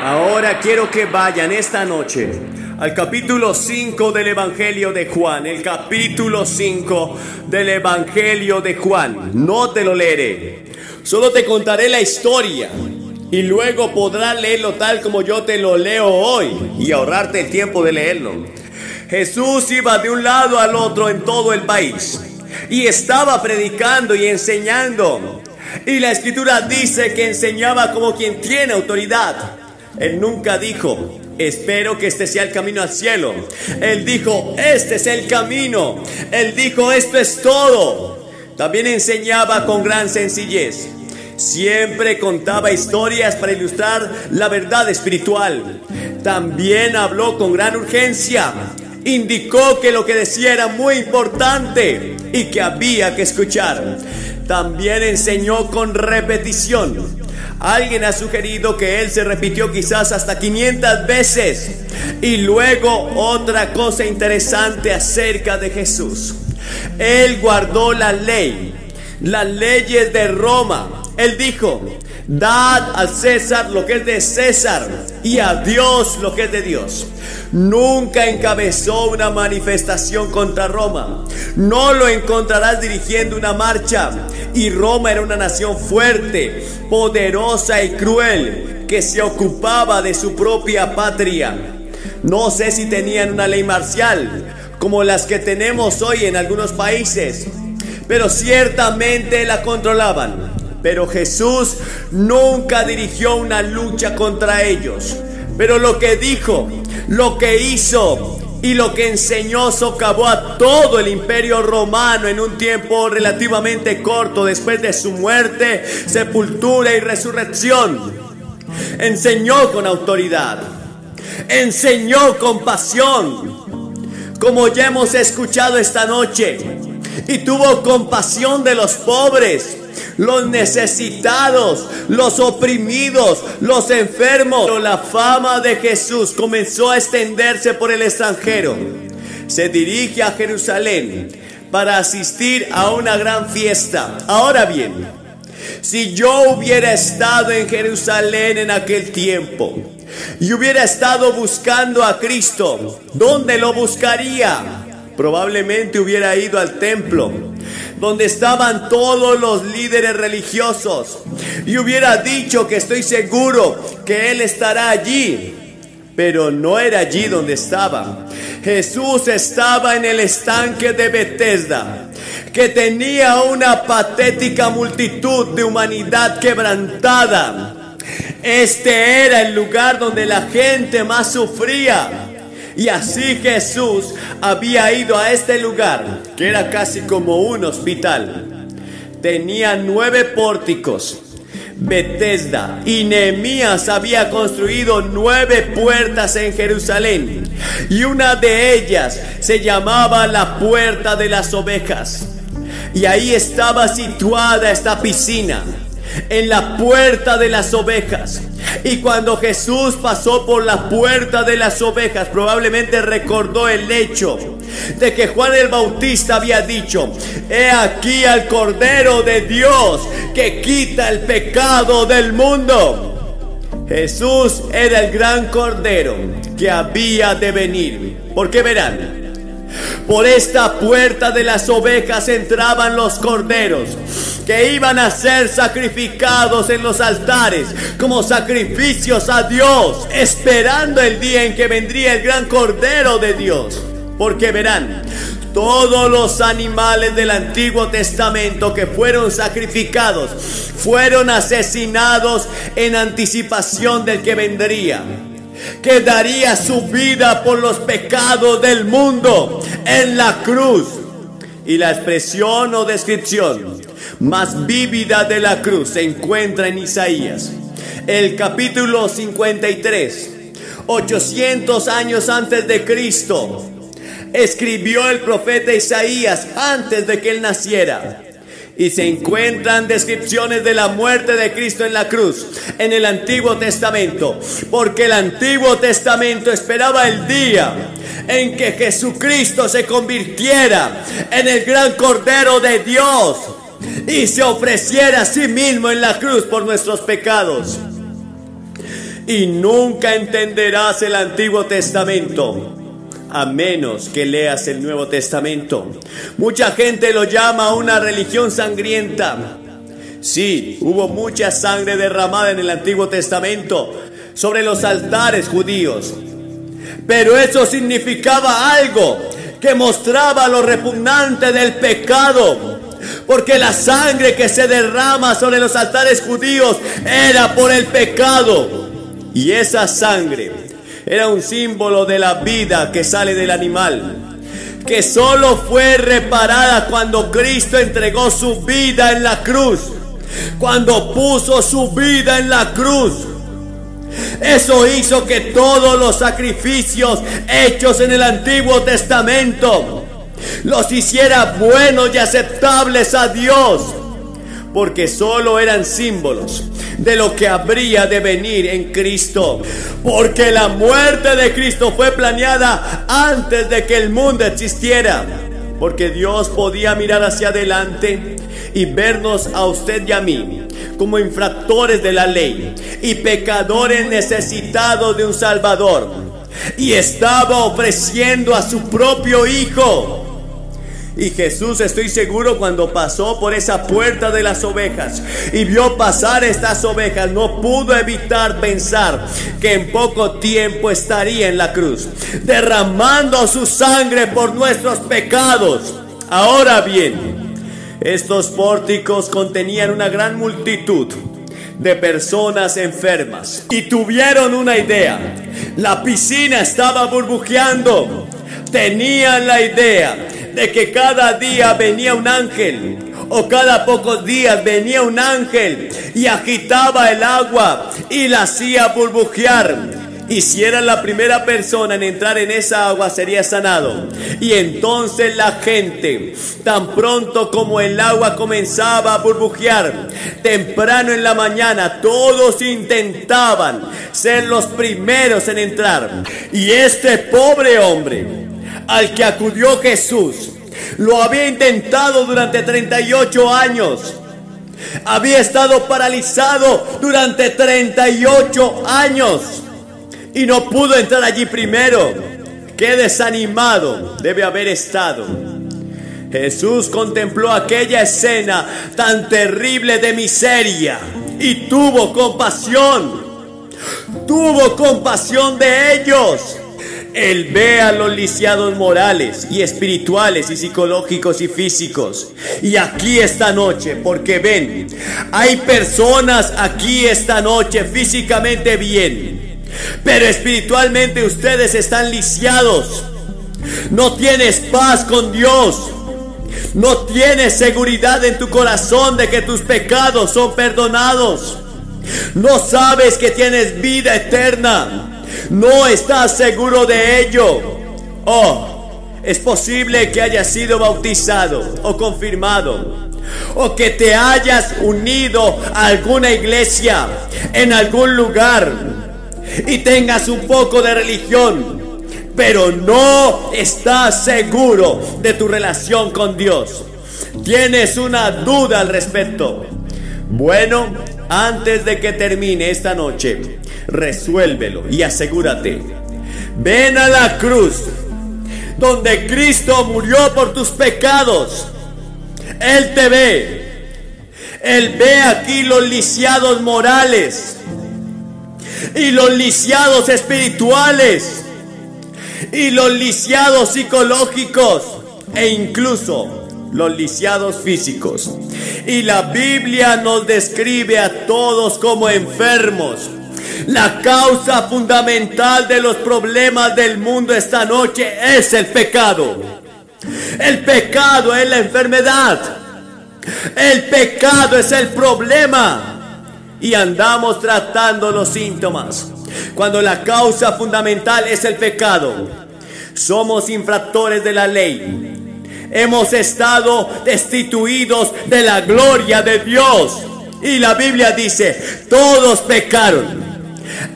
Ahora quiero que vayan esta noche al capítulo 5 del Evangelio de Juan, el capítulo 5 del Evangelio de Juan. No te lo leeré, solo te contaré la historia y luego podrás leerlo tal como yo te lo leo hoy y ahorrarte el tiempo de leerlo. Jesús iba de un lado al otro en todo el país y estaba predicando y enseñando. Y la escritura dice que enseñaba como quien tiene autoridad. Él nunca dijo, espero que este sea el camino al cielo. Él dijo, este es el camino. Él dijo, esto es todo. También enseñaba con gran sencillez. Siempre contaba historias para ilustrar la verdad espiritual. También habló con gran urgencia. Indicó que lo que decía era muy importante y que había que escuchar. También enseñó con repetición. Alguien ha sugerido que él se repitió quizás hasta 500 veces. Y luego otra cosa interesante acerca de Jesús. Él guardó la ley, las leyes de Roma. Él dijo, dad al César lo que es de César y a Dios lo que es de Dios. Nunca encabezó una manifestación contra Roma. No lo encontrarás dirigiendo una marcha. Y Roma era una nación fuerte, poderosa y cruel que se ocupaba de su propia patria. No sé si tenían una ley marcial como las que tenemos hoy en algunos países, pero ciertamente la controlaban. Pero Jesús nunca dirigió una lucha contra ellos. Pero lo que dijo, lo que hizo y lo que enseñó socavó a todo el imperio romano en un tiempo relativamente corto después de su muerte, sepultura y resurrección. Enseñó con autoridad, enseñó con pasión, como ya hemos escuchado esta noche, y tuvo compasión de los pobres los necesitados, los oprimidos, los enfermos. Pero la fama de Jesús comenzó a extenderse por el extranjero. Se dirige a Jerusalén para asistir a una gran fiesta. Ahora bien, si yo hubiera estado en Jerusalén en aquel tiempo y hubiera estado buscando a Cristo, ¿dónde lo buscaría? Probablemente hubiera ido al templo donde estaban todos los líderes religiosos y hubiera dicho que estoy seguro que Él estará allí. Pero no era allí donde estaba. Jesús estaba en el estanque de Bethesda, que tenía una patética multitud de humanidad quebrantada. Este era el lugar donde la gente más sufría. Y así Jesús había ido a este lugar, que era casi como un hospital. Tenía nueve pórticos. Bethesda y Nehemías había construido nueve puertas en Jerusalén y una de ellas se llamaba la puerta de las ovejas y ahí estaba situada esta piscina en la puerta de las ovejas. Y cuando Jesús pasó por la puerta de las ovejas, probablemente recordó el hecho de que Juan el Bautista había dicho, he aquí al Cordero de Dios que quita el pecado del mundo. Jesús era el gran Cordero que había de venir. Porque verán, por esta puerta de las ovejas entraban los corderos que iban a ser sacrificados en los altares como sacrificios a Dios, esperando el día en que vendría el gran cordero de Dios. Porque verán, todos los animales del Antiguo Testamento que fueron sacrificados fueron asesinados en anticipación del que vendría que daría su vida por los pecados del mundo en la cruz. Y la expresión o descripción más vívida de la cruz se encuentra en Isaías, el capítulo 53, 800 años antes de Cristo. Escribió el profeta Isaías antes de que él naciera y se encuentran descripciones de la muerte de Cristo en la cruz en el Antiguo Testamento, porque el Antiguo Testamento esperaba el día en que Jesucristo se convirtiera en el gran Cordero de Dios y se ofreciera a sí mismo en la cruz por nuestros pecados. y nunca entenderás el Antiguo Testamento a menos que leas el Nuevo Testamento. Mucha gente lo llama una religión sangrienta. Sí, hubo mucha sangre derramada en el Antiguo Testamento sobre los altares judíos. Pero eso significaba algo que mostraba lo repugnante del pecado. Porque la sangre que se derrama sobre los altares judíos era por el pecado. Y esa sangre era un símbolo de la vida que sale del animal, que solo fue reparada cuando Cristo entregó su vida en la cruz, cuando puso su vida en la cruz. Eso hizo que todos los sacrificios hechos en el Antiguo Testamento los hiciera buenos y aceptables a Dios porque solo eran símbolos de lo que habría de venir en Cristo. Porque la muerte de Cristo fue planeada antes de que el mundo existiera. Porque Dios podía mirar hacia adelante y vernos a usted y a mí como infractores de la ley y pecadores necesitados de un Salvador. Y estaba ofreciendo a su propio Hijo y Jesús, estoy seguro, cuando pasó por esa puerta de las ovejas y vio pasar estas ovejas, no pudo evitar pensar que en poco tiempo estaría en la cruz, derramando su sangre por nuestros pecados. Ahora bien, estos pórticos contenían una gran multitud de personas enfermas y tuvieron una idea. La piscina estaba burbujeando. Tenían la idea que cada día venía un ángel o cada pocos días venía un ángel y agitaba el agua y la hacía burbujear. Y si era la primera persona en entrar en esa agua sería sanado. Y entonces la gente, tan pronto como el agua comenzaba a burbujear, temprano en la mañana, todos intentaban ser los primeros en entrar. Y este pobre hombre, al que acudió Jesús. Lo había intentado durante 38 años. Había estado paralizado durante 38 años y no pudo entrar allí primero. Qué desanimado debe haber estado. Jesús contempló aquella escena tan terrible de miseria y tuvo compasión. Tuvo compasión de ellos. Él ve a los lisiados morales y espirituales y psicológicos y físicos. Y aquí esta noche, porque ven, hay personas aquí esta noche físicamente bien, pero espiritualmente ustedes están lisiados. No tienes paz con Dios. No tienes seguridad en tu corazón de que tus pecados son perdonados. No sabes que tienes vida eterna no estás seguro de ello. Oh, es posible que hayas sido bautizado o confirmado. O que te hayas unido a alguna iglesia en algún lugar y tengas un poco de religión, pero no estás seguro de tu relación con Dios. Tienes una duda al respecto. Bueno, antes de que termine esta noche, resuélvelo y asegúrate. Ven a la cruz, donde Cristo murió por tus pecados. Él te ve. Él ve aquí los lisiados morales y los lisiados espirituales y los lisiados psicológicos e incluso los lisiados físicos. Y la Biblia nos describe a todos como enfermos la causa fundamental de los problemas del mundo esta noche es el pecado. El pecado es la enfermedad. El pecado es el problema. Y andamos tratando los síntomas. Cuando la causa fundamental es el pecado. Somos infractores de la ley. Hemos estado destituidos de la gloria de Dios. Y la Biblia dice, todos pecaron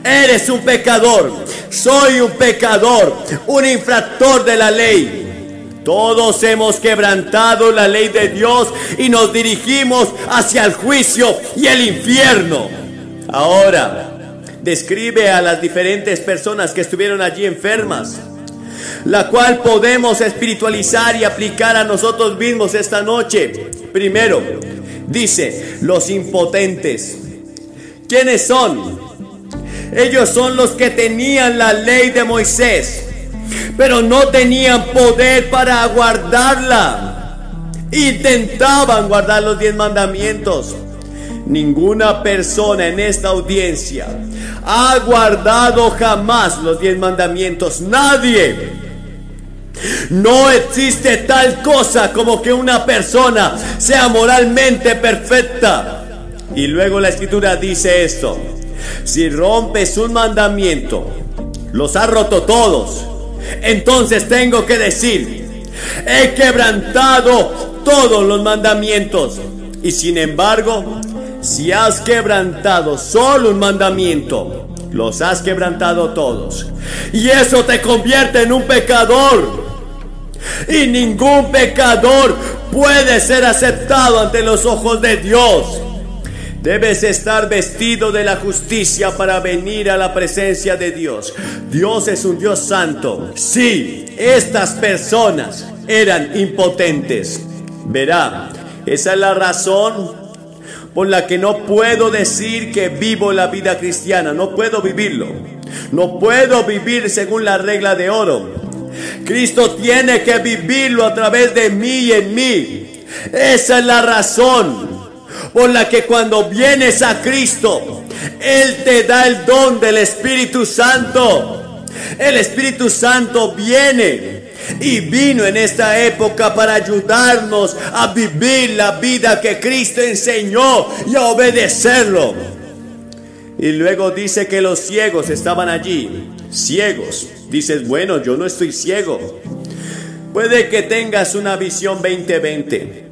Eres un pecador. Soy un pecador. Un infractor de la ley. Todos hemos quebrantado la ley de Dios y nos dirigimos hacia el juicio y el infierno. Ahora, describe a las diferentes personas que estuvieron allí enfermas, la cual podemos espiritualizar y aplicar a nosotros mismos esta noche. Primero, dice, los impotentes. ¿Quiénes son? Ellos son los que tenían la ley de Moisés, pero no tenían poder para guardarla. Intentaban guardar los diez mandamientos. Ninguna persona en esta audiencia ha guardado jamás los diez mandamientos. Nadie. No existe tal cosa como que una persona sea moralmente perfecta. Y luego la escritura dice esto. Si rompes un mandamiento, los ha roto todos. Entonces tengo que decir, he quebrantado todos los mandamientos. Y sin embargo, si has quebrantado solo un mandamiento, los has quebrantado todos. Y eso te convierte en un pecador. Y ningún pecador puede ser aceptado ante los ojos de Dios. Debes estar vestido de la justicia para venir a la presencia de Dios. Dios es un Dios santo. Sí, estas personas eran impotentes. Verá, esa es la razón por la que no puedo decir que vivo la vida cristiana. No puedo vivirlo. No puedo vivir según la regla de oro. Cristo tiene que vivirlo a través de mí y en mí. Esa es la razón por la que cuando vienes a Cristo, Él te da el don del Espíritu Santo. El Espíritu Santo viene y vino en esta época para ayudarnos a vivir la vida que Cristo enseñó y a obedecerlo. Y luego dice que los ciegos estaban allí, ciegos. Dices, bueno, yo no estoy ciego. Puede que tengas una visión 2020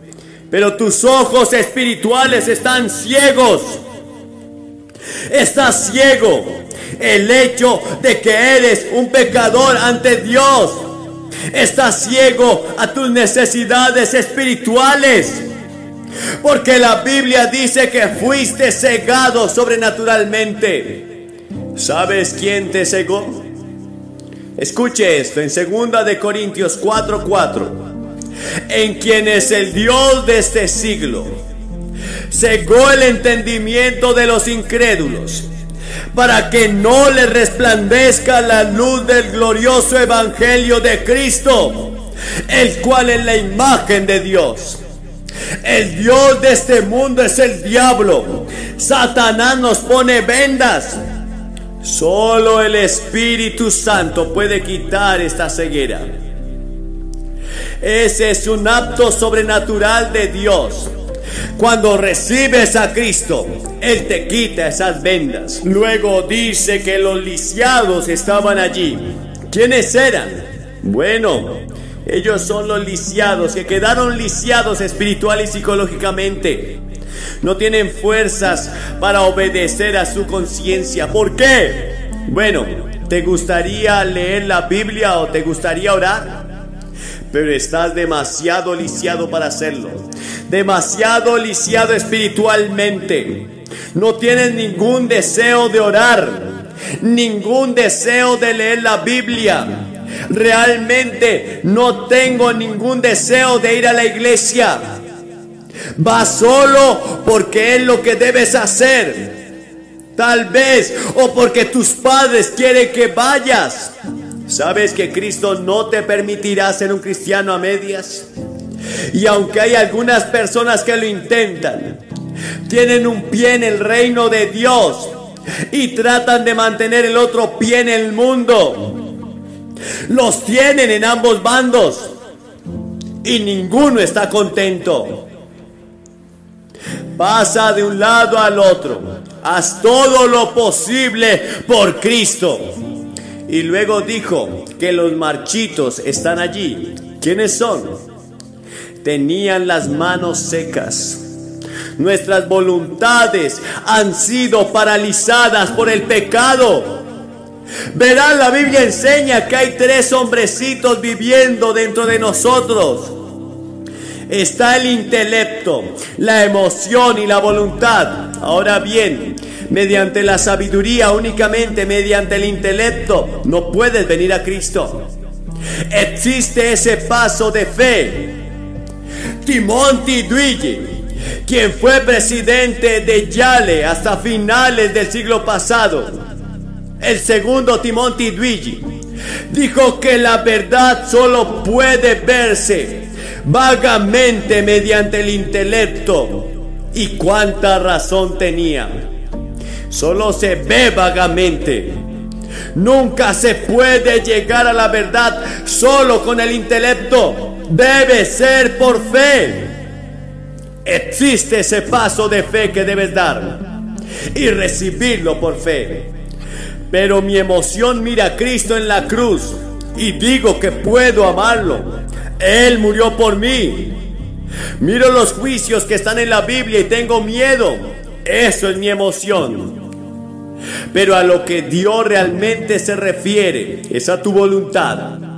pero tus ojos espirituales están ciegos. Estás ciego. El hecho de que eres un pecador ante Dios. Estás ciego a tus necesidades espirituales. Porque la Biblia dice que fuiste cegado sobrenaturalmente. ¿Sabes quién te cegó? Escuche esto en 2 de Corintios 4:4 en quien es el Dios de este siglo. Cegó el entendimiento de los incrédulos para que no le resplandezca la luz del glorioso evangelio de Cristo, el cual es la imagen de Dios. El Dios de este mundo es el diablo. Satanás nos pone vendas. Solo el Espíritu Santo puede quitar esta ceguera. Ese es un acto sobrenatural de Dios. Cuando recibes a Cristo, Él te quita esas vendas. Luego dice que los lisiados estaban allí. ¿Quiénes eran? Bueno, ellos son los lisiados que quedaron lisiados espiritual y psicológicamente. No tienen fuerzas para obedecer a su conciencia. ¿Por qué? Bueno, ¿te gustaría leer la Biblia o te gustaría orar? pero estás demasiado lisiado para hacerlo. Demasiado lisiado espiritualmente. No tienes ningún deseo de orar, ningún deseo de leer la Biblia. Realmente no tengo ningún deseo de ir a la iglesia. Va solo porque es lo que debes hacer. Tal vez o porque tus padres quieren que vayas. ¿Sabes que Cristo no te permitirá ser un cristiano a medias? Y aunque hay algunas personas que lo intentan, tienen un pie en el reino de Dios y tratan de mantener el otro pie en el mundo. Los tienen en ambos bandos y ninguno está contento. Pasa de un lado al otro. Haz todo lo posible por Cristo. Y luego dijo que los marchitos están allí. ¿Quiénes son? Tenían las manos secas. Nuestras voluntades han sido paralizadas por el pecado. Verán, la Biblia enseña que hay tres hombrecitos viviendo dentro de nosotros. Está el intelecto, la emoción y la voluntad. Ahora bien, mediante la sabiduría, únicamente mediante el intelecto, no puedes venir a Cristo. Existe ese paso de fe. Timonti Duigi, quien fue presidente de Yale hasta finales del siglo pasado, el segundo Timonti Duigi, dijo que la verdad solo puede verse vagamente mediante el intelecto. ¿Y cuánta razón tenía? Solo se ve vagamente. Nunca se puede llegar a la verdad solo con el intelecto. Debe ser por fe. Existe ese paso de fe que debes dar y recibirlo por fe. Pero mi emoción mira a Cristo en la cruz y digo que puedo amarlo. Él murió por mí. Miro los juicios que están en la Biblia y tengo miedo. Eso es mi emoción. Pero a lo que Dios realmente se refiere es a tu voluntad.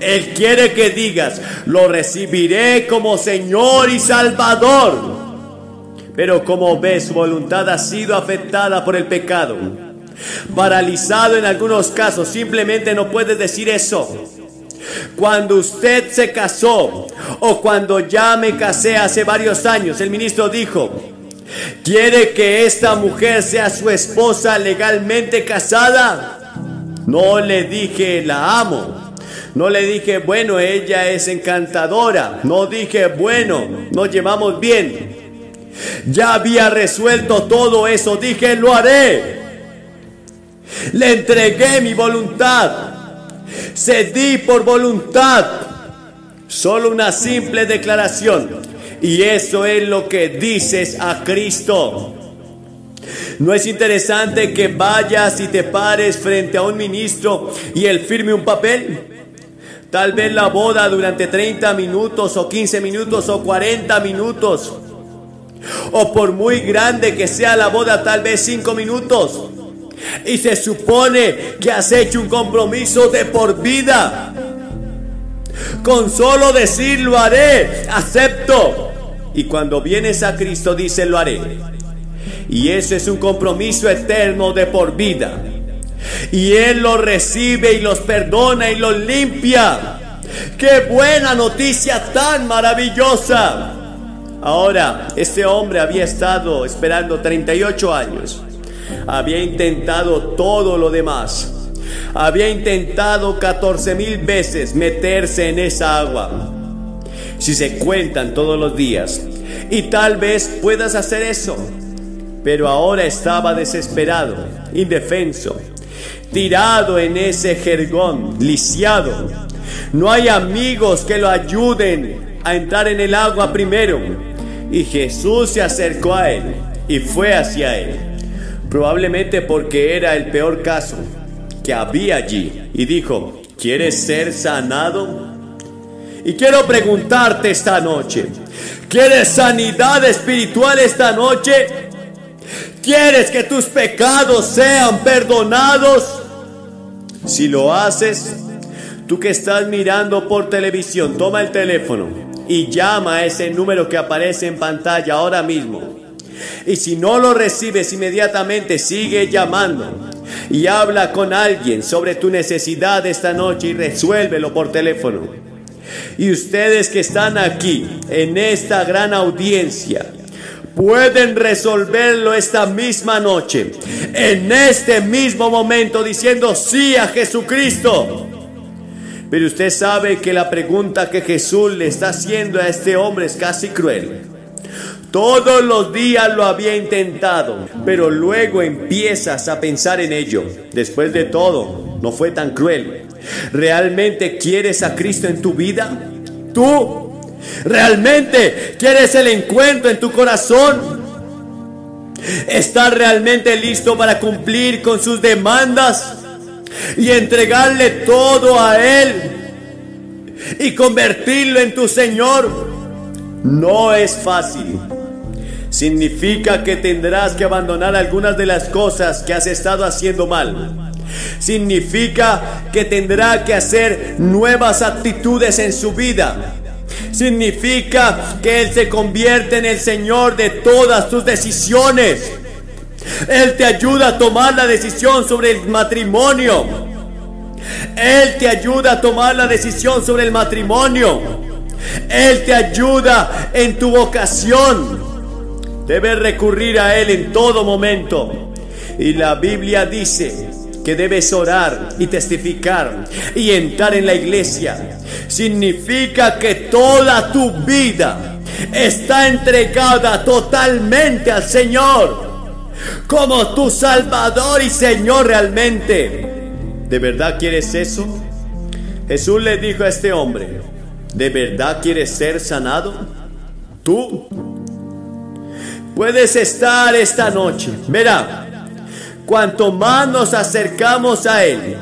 Él quiere que digas, lo recibiré como Señor y Salvador. Pero como ves, su voluntad ha sido afectada por el pecado. Paralizado en algunos casos, simplemente no puedes decir eso. Cuando usted se casó o cuando ya me casé hace varios años, el ministro dijo, ¿quiere que esta mujer sea su esposa legalmente casada? No le dije, la amo. No le dije, bueno, ella es encantadora. No dije, bueno, nos llevamos bien. Ya había resuelto todo eso. Dije, lo haré. Le entregué mi voluntad. Cedí por voluntad. Solo una simple declaración. Y eso es lo que dices a Cristo. ¿No es interesante que vayas y te pares frente a un ministro y él firme un papel? Tal vez la boda durante 30 minutos o 15 minutos o 40 minutos. O por muy grande que sea la boda, tal vez 5 minutos. Y se supone que has hecho un compromiso de por vida. Con solo decir lo haré, acepto. Y cuando vienes a Cristo dice lo haré. Y eso es un compromiso eterno de por vida. Y Él los recibe y los perdona y los limpia. ¡Qué buena noticia tan maravillosa! Ahora, este hombre había estado esperando 38 años había intentado todo lo demás. Había intentado 14 mil veces meterse en esa agua. Si se cuentan todos los días. Y tal vez puedas hacer eso. Pero ahora estaba desesperado, indefenso, tirado en ese jergón, lisiado. No hay amigos que lo ayuden a entrar en el agua primero. Y Jesús se acercó a él y fue hacia él probablemente porque era el peor caso que había allí, y dijo, ¿quieres ser sanado? Y quiero preguntarte esta noche, ¿quieres sanidad espiritual esta noche? ¿Quieres que tus pecados sean perdonados? Si lo haces, tú que estás mirando por televisión, toma el teléfono y llama a ese número que aparece en pantalla ahora mismo. Y si no lo recibes inmediatamente, sigue llamando y habla con alguien sobre tu necesidad esta noche y resuélvelo por teléfono. Y ustedes que están aquí en esta gran audiencia, pueden resolverlo esta misma noche, en este mismo momento, diciendo sí a Jesucristo. Pero usted sabe que la pregunta que Jesús le está haciendo a este hombre es casi cruel. Todos los días lo había intentado, pero luego empiezas a pensar en ello. Después de todo, no fue tan cruel. ¿Realmente quieres a Cristo en tu vida? ¿Tú? ¿Realmente quieres el encuentro en tu corazón? ¿Estás realmente listo para cumplir con sus demandas y entregarle todo a Él y convertirlo en tu Señor? No es fácil significa que tendrás que abandonar algunas de las cosas que has estado haciendo mal. Significa que tendrá que hacer nuevas actitudes en su vida. Significa que Él se convierte en el Señor de todas tus decisiones. Él te ayuda a tomar la decisión sobre el matrimonio. Él te ayuda a tomar la decisión sobre el matrimonio. Él te ayuda en tu vocación. Debes recurrir a Él en todo momento. Y la Biblia dice que debes orar y testificar y entrar en la iglesia. Significa que toda tu vida está entregada totalmente al Señor como tu Salvador y Señor realmente. ¿De verdad quieres eso? Jesús le dijo a este hombre, ¿de verdad quieres ser sanado? ¿Tú? Puedes estar esta noche. Verá, cuanto más nos acercamos a Él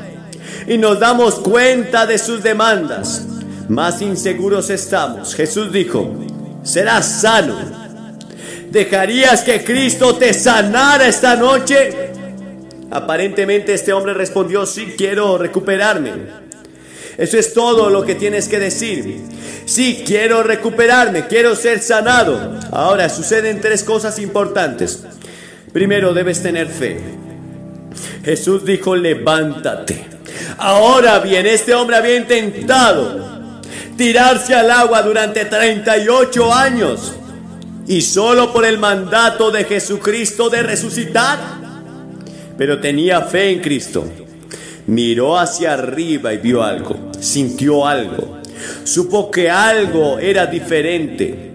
y nos damos cuenta de sus demandas, más inseguros estamos. Jesús dijo, serás sano. ¿Dejarías que Cristo te sanara esta noche? Aparentemente este hombre respondió, sí, quiero recuperarme. Eso es todo lo que tienes que decir. Sí, quiero recuperarme, quiero ser sanado. Ahora suceden tres cosas importantes. Primero, debes tener fe. Jesús dijo, levántate. Ahora bien, este hombre había intentado tirarse al agua durante 38 años y solo por el mandato de Jesucristo de resucitar. Pero tenía fe en Cristo. Miró hacia arriba y vio algo, sintió algo, supo que algo era diferente,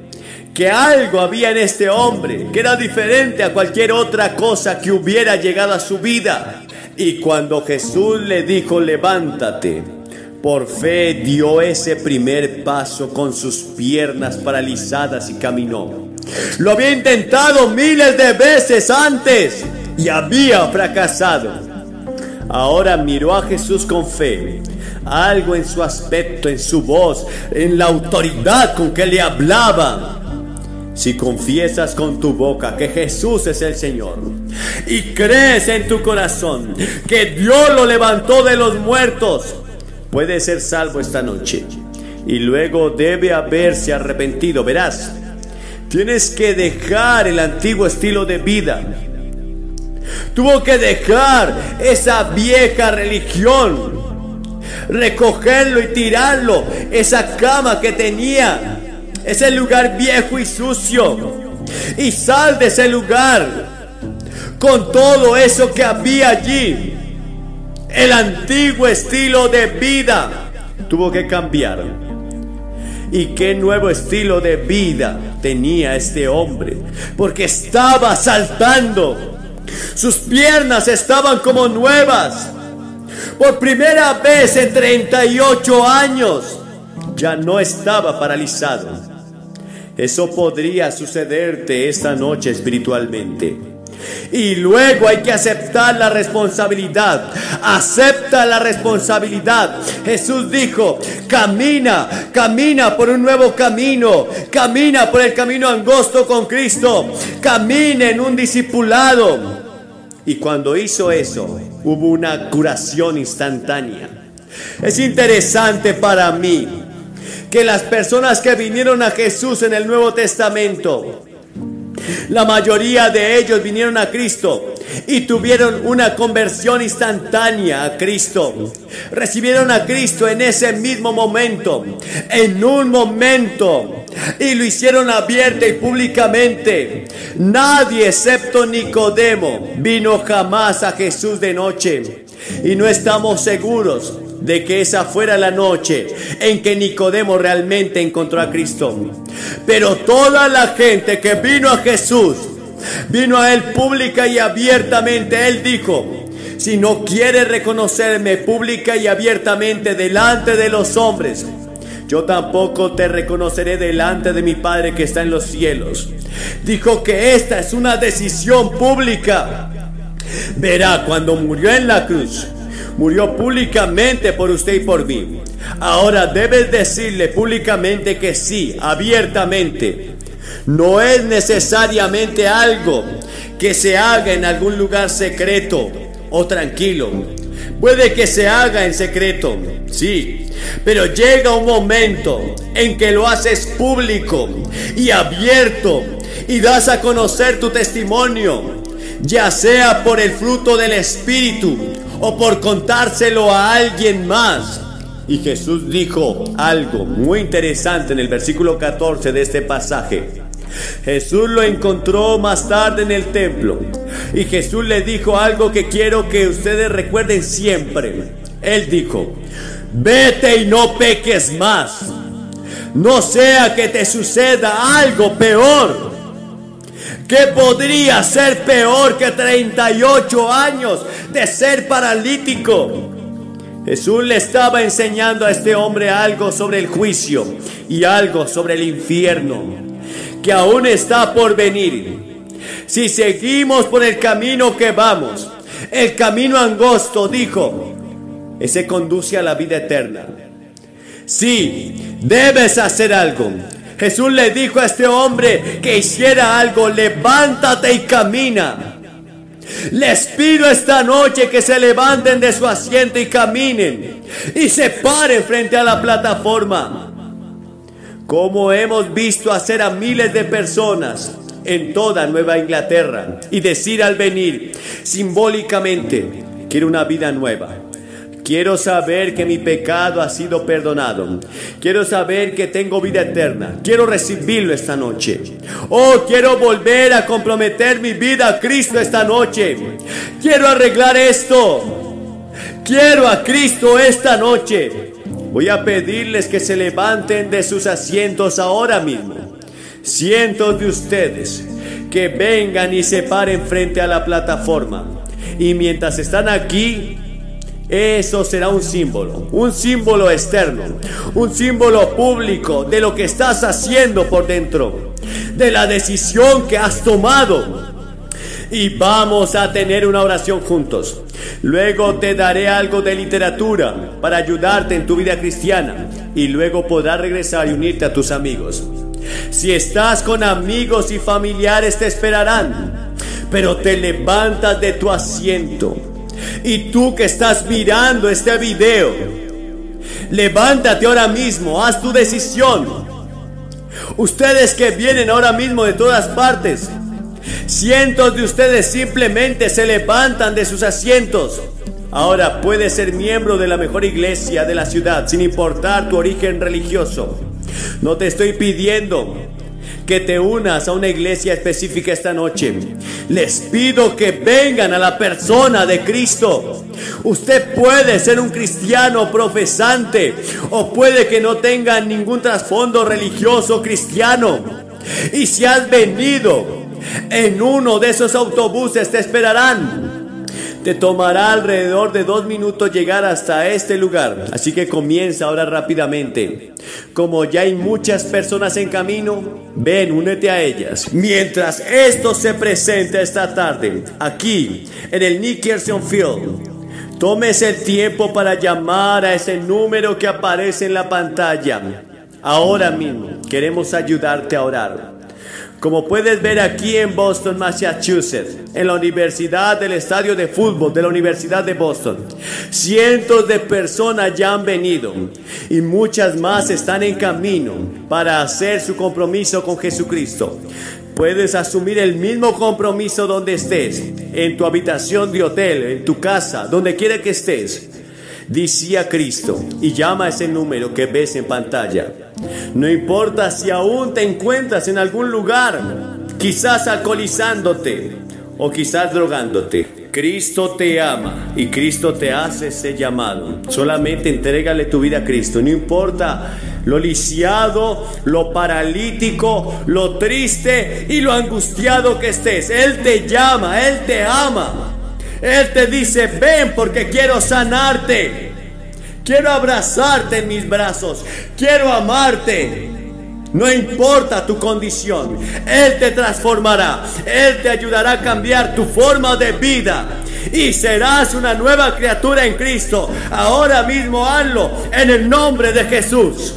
que algo había en este hombre, que era diferente a cualquier otra cosa que hubiera llegado a su vida. Y cuando Jesús le dijo, levántate, por fe dio ese primer paso con sus piernas paralizadas y caminó. Lo había intentado miles de veces antes y había fracasado. Ahora miró a Jesús con fe. Algo en su aspecto, en su voz, en la autoridad con que le hablaba. Si confiesas con tu boca que Jesús es el Señor y crees en tu corazón que Dios lo levantó de los muertos, puedes ser salvo esta noche. Y luego debe haberse arrepentido. Verás, tienes que dejar el antiguo estilo de vida Tuvo que dejar esa vieja religión, recogerlo y tirarlo, esa cama que tenía, ese lugar viejo y sucio. Y sal de ese lugar con todo eso que había allí. El antiguo estilo de vida tuvo que cambiar. ¿Y qué nuevo estilo de vida tenía este hombre? Porque estaba saltando sus piernas estaban como nuevas. Por primera vez en 38 años ya no estaba paralizado. Eso podría sucederte esta noche espiritualmente. Y luego hay que aceptar la responsabilidad. Acepta la responsabilidad. Jesús dijo, camina, camina por un nuevo camino. Camina por el camino angosto con Cristo. Camina en un discipulado. Y cuando hizo eso, hubo una curación instantánea. Es interesante para mí que las personas que vinieron a Jesús en el Nuevo Testamento, la mayoría de ellos vinieron a Cristo y tuvieron una conversión instantánea a Cristo. Recibieron a Cristo en ese mismo momento, en un momento, y lo hicieron abierta y públicamente. Nadie excepto Nicodemo vino jamás a Jesús de noche. Y no estamos seguros de que esa fuera la noche en que Nicodemo realmente encontró a Cristo. Pero toda la gente que vino a Jesús, vino a Él pública y abiertamente. Él dijo, si no quieres reconocerme pública y abiertamente delante de los hombres, yo tampoco te reconoceré delante de mi Padre que está en los cielos. Dijo que esta es una decisión pública. Verá, cuando murió en la cruz, murió públicamente por usted y por mí. Ahora debes decirle públicamente que sí, abiertamente. No es necesariamente algo que se haga en algún lugar secreto o tranquilo. Puede que se haga en secreto, sí, pero llega un momento en que lo haces público y abierto y das a conocer tu testimonio ya sea por el fruto del Espíritu o por contárselo a alguien más. Y Jesús dijo algo muy interesante en el versículo 14 de este pasaje. Jesús lo encontró más tarde en el templo y Jesús le dijo algo que quiero que ustedes recuerden siempre. Él dijo, vete y no peques más. No sea que te suceda algo peor. ¿Qué podría ser peor que 38 años de ser paralítico? Jesús le estaba enseñando a este hombre algo sobre el juicio y algo sobre el infierno, que aún está por venir. Si seguimos por el camino que vamos, el camino angosto, dijo, ese conduce a la vida eterna. Sí, debes hacer algo. Jesús le dijo a este hombre que hiciera algo, levántate y camina. Les pido esta noche que se levanten de su asiento y caminen y se paren frente a la plataforma. Como hemos visto hacer a miles de personas en toda Nueva Inglaterra y decir al venir simbólicamente, quiero una vida nueva. Quiero saber que mi pecado ha sido perdonado. Quiero saber que tengo vida eterna. Quiero recibirlo esta noche. Oh, quiero volver a comprometer mi vida a Cristo esta noche. Quiero arreglar esto. Quiero a Cristo esta noche. Voy a pedirles que se levanten de sus asientos ahora mismo. Cientos de ustedes que vengan y se paren frente a la plataforma. Y mientras están aquí, eso será un símbolo, un símbolo externo, un símbolo público de lo que estás haciendo por dentro, de la decisión que has tomado. Y vamos a tener una oración juntos. Luego te daré algo de literatura para ayudarte en tu vida cristiana y luego podrás regresar y unirte a tus amigos. Si estás con amigos y familiares te esperarán, pero te levantas de tu asiento y tú que estás mirando este video, levántate ahora mismo, haz tu decisión. Ustedes que vienen ahora mismo de todas partes, cientos de ustedes simplemente se levantan de sus asientos. Ahora puedes ser miembro de la mejor iglesia de la ciudad sin importar tu origen religioso. No te estoy pidiendo que te unas a una iglesia específica esta noche. Les pido que vengan a la persona de Cristo. Usted puede ser un cristiano profesante o puede que no tenga ningún trasfondo religioso cristiano. Y si has venido en uno de esos autobuses te esperarán te tomará alrededor de dos minutos llegar hasta este lugar. Así que comienza ahora rápidamente. Como ya hay muchas personas en camino, ven, únete a ellas. Mientras esto se presenta esta tarde, aquí en el Nickerson Field, tomes el tiempo para llamar a ese número que aparece en la pantalla. Ahora mismo queremos ayudarte a orar. Como puedes ver aquí en Boston, Massachusetts, en la Universidad del Estadio de Fútbol de la Universidad de Boston, cientos de personas ya han venido y muchas más están en camino para hacer su compromiso con Jesucristo. Puedes asumir el mismo compromiso donde estés, en tu habitación de hotel, en tu casa, donde quiera que estés. Dice a Cristo y llama ese número que ves en pantalla. No importa si aún te encuentras en algún lugar, quizás alcoholizándote o quizás drogándote. Cristo te ama y Cristo te hace ese llamado. Solamente entrégale tu vida a Cristo. No importa lo lisiado, lo paralítico, lo triste y lo angustiado que estés. Él te llama, Él te ama. Él te dice, ven porque quiero sanarte. Quiero abrazarte en mis brazos. Quiero amarte. No importa tu condición, Él te transformará, Él te ayudará a cambiar tu forma de vida y serás una nueva criatura en Cristo. Ahora mismo hazlo en el nombre de Jesús.